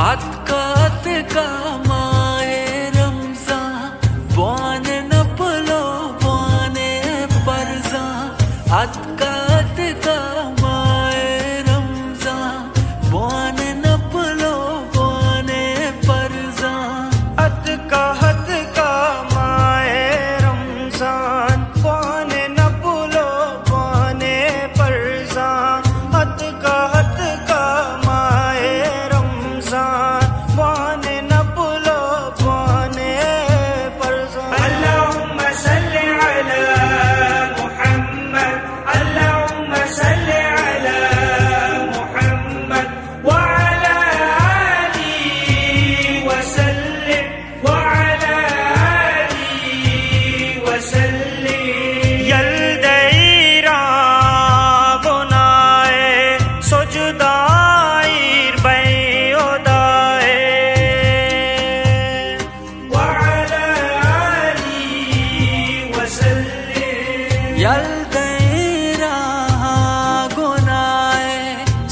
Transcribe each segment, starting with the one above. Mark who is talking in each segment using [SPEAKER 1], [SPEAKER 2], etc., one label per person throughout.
[SPEAKER 1] आत का आत का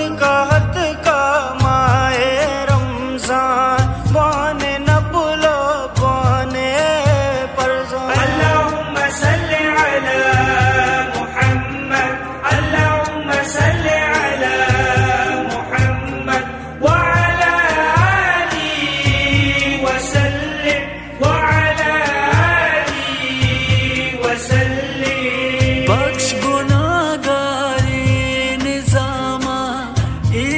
[SPEAKER 2] ہت مائے رمضان بان نبلو بان پرزان اللہم صلی علی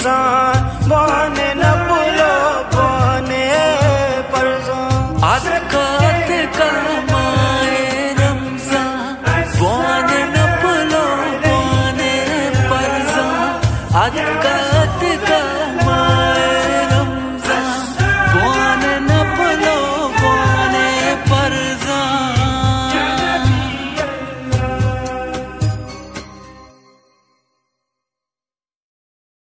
[SPEAKER 2] इंसान बहाने न भूलो बहाने परजान
[SPEAKER 1] आदरकात का माए रमजान बहाने न भूलो बहाने परजान आदरकात